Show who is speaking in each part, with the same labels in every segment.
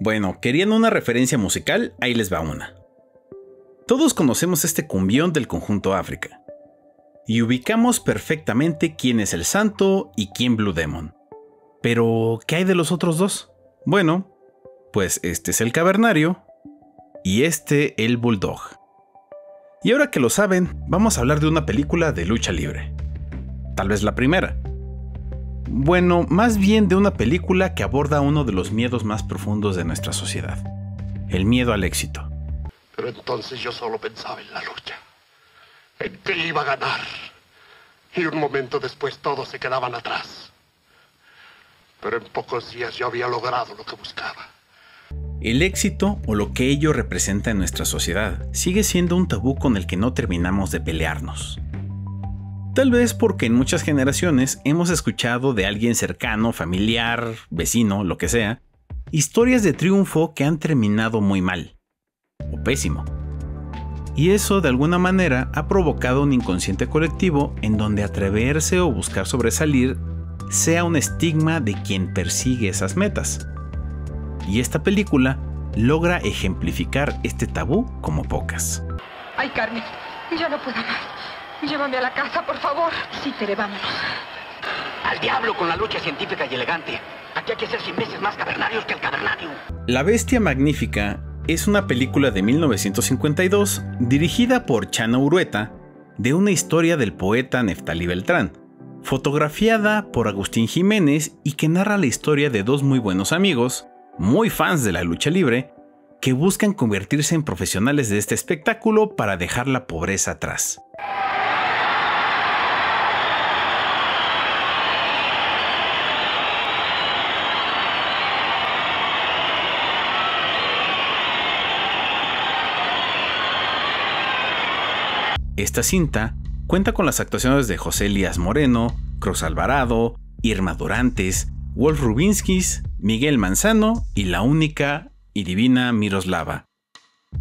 Speaker 1: Bueno, ¿querían una referencia musical? Ahí les va una. Todos conocemos este cumbión del conjunto África. Y ubicamos perfectamente quién es el santo y quién Blue Demon. Pero, ¿qué hay de los otros dos? Bueno, pues este es el cavernario y este el bulldog. Y ahora que lo saben, vamos a hablar de una película de lucha libre. Tal vez la primera. Bueno, más bien de una película que aborda uno de los miedos más profundos de nuestra sociedad. El miedo al éxito.
Speaker 2: Pero entonces yo solo pensaba en la lucha. En que iba a ganar. Y un momento después todos se quedaban atrás. Pero en pocos días yo había logrado lo que buscaba.
Speaker 1: El éxito o lo que ello representa en nuestra sociedad sigue siendo un tabú con el que no terminamos de pelearnos. Tal vez porque en muchas generaciones hemos escuchado de alguien cercano, familiar, vecino, lo que sea, historias de triunfo que han terminado muy mal o pésimo. Y eso de alguna manera ha provocado un inconsciente colectivo en donde atreverse o buscar sobresalir sea un estigma de quien persigue esas metas. Y esta película logra ejemplificar este tabú como pocas.
Speaker 3: Ay, Carmen, ya no puedo más. Llévame a la casa, por favor. Sí, Tere, vámonos.
Speaker 4: Al diablo con la lucha científica y elegante. Aquí hay que ser cien veces más cavernarios que el cavernario.
Speaker 1: La Bestia Magnífica es una película de 1952 dirigida por Chano Urueta de una historia del poeta Neftalí Beltrán, fotografiada por Agustín Jiménez y que narra la historia de dos muy buenos amigos, muy fans de la lucha libre, que buscan convertirse en profesionales de este espectáculo para dejar la pobreza atrás. Esta cinta cuenta con las actuaciones de José Elías Moreno, Cruz Alvarado, Irma Dorantes, Wolf Rubinskis, Miguel Manzano y la única y divina Miroslava.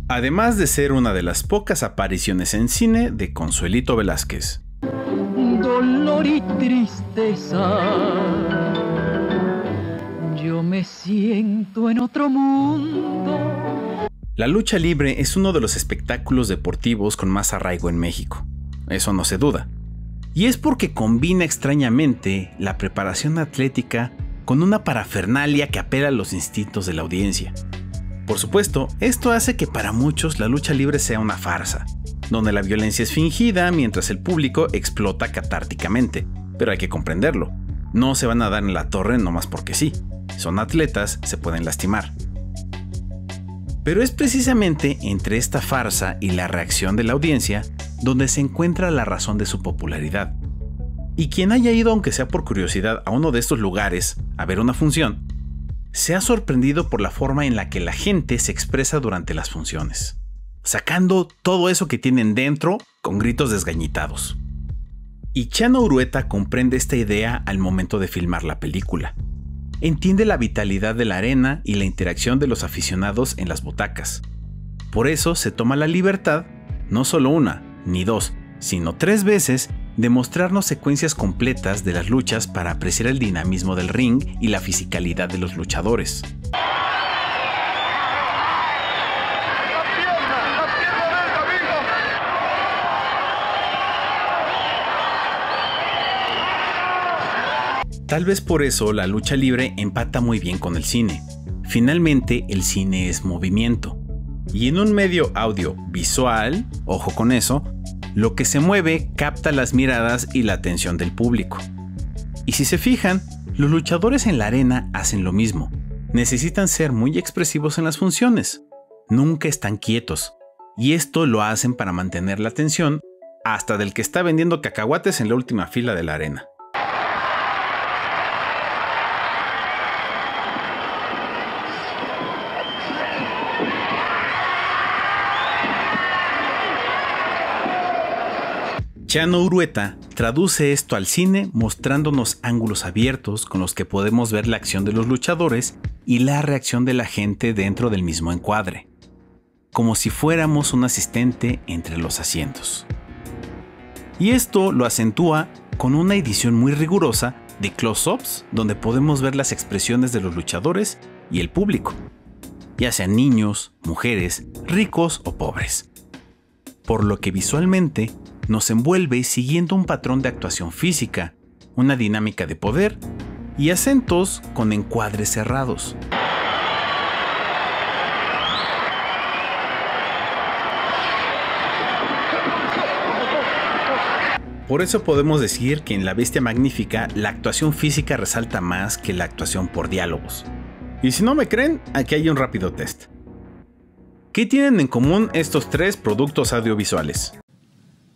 Speaker 1: Además de ser una de las pocas apariciones en cine de Consuelito Velázquez.
Speaker 5: Dolor y tristeza. Yo me siento en otro mundo
Speaker 1: la lucha libre es uno de los espectáculos deportivos con más arraigo en México, eso no se duda. Y es porque combina extrañamente la preparación atlética con una parafernalia que apela a los instintos de la audiencia. Por supuesto, esto hace que para muchos la lucha libre sea una farsa, donde la violencia es fingida mientras el público explota catárticamente. Pero hay que comprenderlo, no se van a dar en la torre nomás porque sí. Son atletas, se pueden lastimar. Pero es precisamente entre esta farsa y la reacción de la audiencia donde se encuentra la razón de su popularidad. Y quien haya ido, aunque sea por curiosidad, a uno de estos lugares a ver una función, se ha sorprendido por la forma en la que la gente se expresa durante las funciones, sacando todo eso que tienen dentro con gritos desgañitados. Y Chano Urueta comprende esta idea al momento de filmar la película entiende la vitalidad de la arena y la interacción de los aficionados en las butacas. Por eso se toma la libertad, no solo una, ni dos, sino tres veces, de mostrarnos secuencias completas de las luchas para apreciar el dinamismo del ring y la fisicalidad de los luchadores. Tal vez por eso la lucha libre empata muy bien con el cine. Finalmente, el cine es movimiento. Y en un medio audio visual, ojo con eso, lo que se mueve capta las miradas y la atención del público. Y si se fijan, los luchadores en la arena hacen lo mismo. Necesitan ser muy expresivos en las funciones. Nunca están quietos. Y esto lo hacen para mantener la atención hasta del que está vendiendo cacahuates en la última fila de la arena. Chano Urueta traduce esto al cine mostrándonos ángulos abiertos con los que podemos ver la acción de los luchadores y la reacción de la gente dentro del mismo encuadre, como si fuéramos un asistente entre los asientos. Y esto lo acentúa con una edición muy rigurosa de close-ups donde podemos ver las expresiones de los luchadores y el público, ya sean niños, mujeres, ricos o pobres. Por lo que visualmente nos envuelve siguiendo un patrón de actuación física, una dinámica de poder y acentos con encuadres cerrados. Por eso podemos decir que en La Bestia Magnífica la actuación física resalta más que la actuación por diálogos. Y si no me creen, aquí hay un rápido test. ¿Qué tienen en común estos tres productos audiovisuales?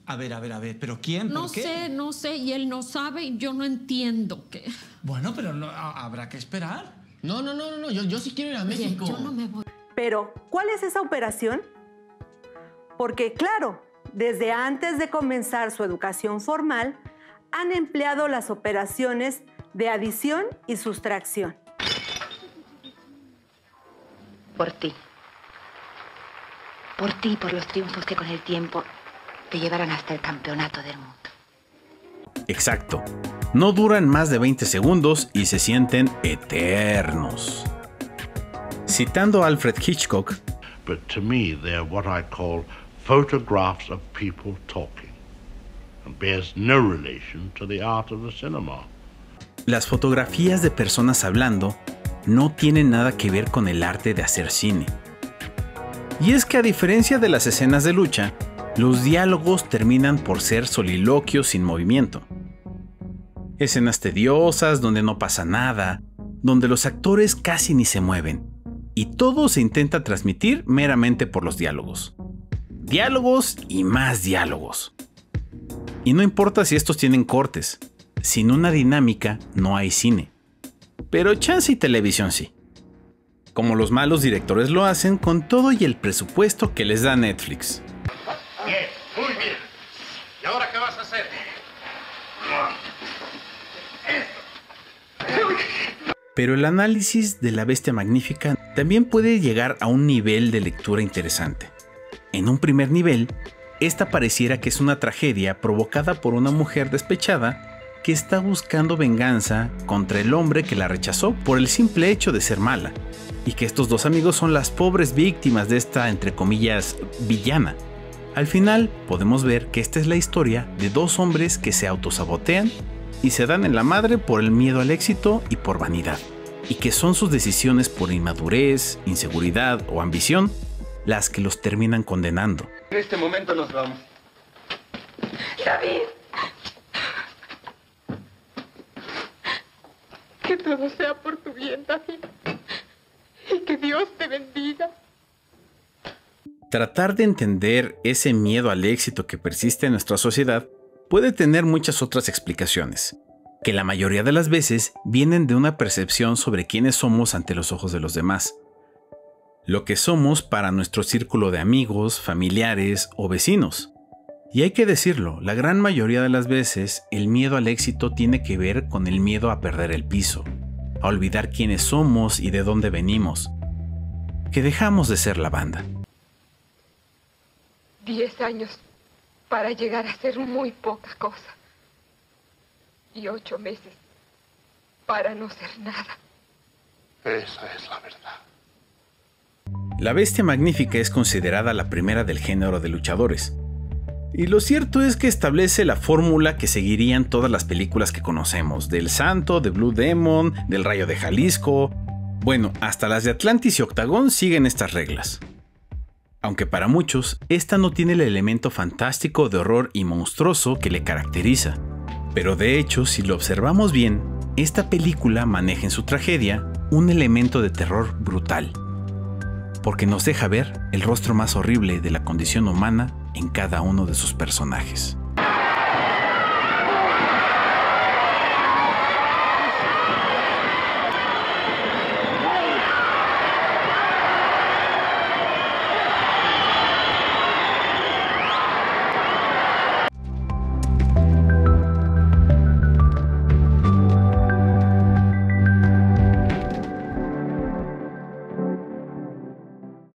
Speaker 6: A ver, a ver, a ver, ¿pero quién?
Speaker 7: No
Speaker 6: ¿Por qué?
Speaker 7: sé, no sé, y él no sabe y yo no entiendo qué.
Speaker 6: Bueno, pero no- a- habrá que esperar.
Speaker 8: No, no, no, no, no, yo, yo sí quiero ir a
Speaker 7: Oye,
Speaker 8: México.
Speaker 7: yo no me voy.
Speaker 9: Pero, ¿cuál es esa operación? Porque, claro, desde antes de comenzar su educación formal, han empleado las operaciones de adición y sustracción.
Speaker 10: Por ti. Por ti por los triunfos que con el tiempo te llevarán hasta el campeonato del mundo.
Speaker 1: Exacto. No duran más de 20 segundos y se sienten eternos. Citando a Alfred Hitchcock,
Speaker 11: but to me they're what I call photographs of people talking and bears no relation to the art of the cinema.
Speaker 1: las fotografías de personas hablando no tienen nada que ver con el arte de hacer cine. Y es que a diferencia de las escenas de lucha, los diálogos terminan por ser soliloquios sin movimiento. Escenas tediosas donde no pasa nada, donde los actores casi ni se mueven, y todo se intenta transmitir meramente por los diálogos. Diálogos y más diálogos. Y no importa si estos tienen cortes, sin una dinámica no hay cine. Pero chance y televisión sí. Como los malos directores lo hacen con todo y el presupuesto que les da Netflix.
Speaker 2: Bien, muy bien. ¿Y ahora qué vas a hacer?
Speaker 1: Pero el análisis de la bestia magnífica también puede llegar a un nivel de lectura interesante. En un primer nivel, esta pareciera que es una tragedia provocada por una mujer despechada que está buscando venganza contra el hombre que la rechazó por el simple hecho de ser mala, y que estos dos amigos son las pobres víctimas de esta, entre comillas, villana. Al final, podemos ver que esta es la historia de dos hombres que se autosabotean y se dan en la madre por el miedo al éxito y por vanidad, y que son sus decisiones por inmadurez, inseguridad o ambición las que los terminan condenando.
Speaker 4: En este momento nos vamos.
Speaker 3: David. Que todo sea por tu bien, David. Y que Dios te bendiga.
Speaker 1: Tratar de entender ese miedo al éxito que persiste en nuestra sociedad puede tener muchas otras explicaciones, que la mayoría de las veces vienen de una percepción sobre quiénes somos ante los ojos de los demás. Lo que somos para nuestro círculo de amigos, familiares o vecinos. Y hay que decirlo, la gran mayoría de las veces el miedo al éxito tiene que ver con el miedo a perder el piso, a olvidar quiénes somos y de dónde venimos, que dejamos de ser la banda.
Speaker 3: Diez años para llegar a ser muy poca cosa. Y ocho meses para no ser nada.
Speaker 2: Esa es la verdad.
Speaker 1: La Bestia Magnífica es considerada la primera del género de luchadores. Y lo cierto es que establece la fórmula que seguirían todas las películas que conocemos, del Santo, de Blue Demon, del Rayo de Jalisco. Bueno, hasta las de Atlantis y Octagón siguen estas reglas. Aunque para muchos, esta no tiene el elemento fantástico de horror y monstruoso que le caracteriza. Pero de hecho, si lo observamos bien, esta película maneja en su tragedia un elemento de terror brutal porque nos deja ver el rostro más horrible de la condición humana en cada uno de sus personajes.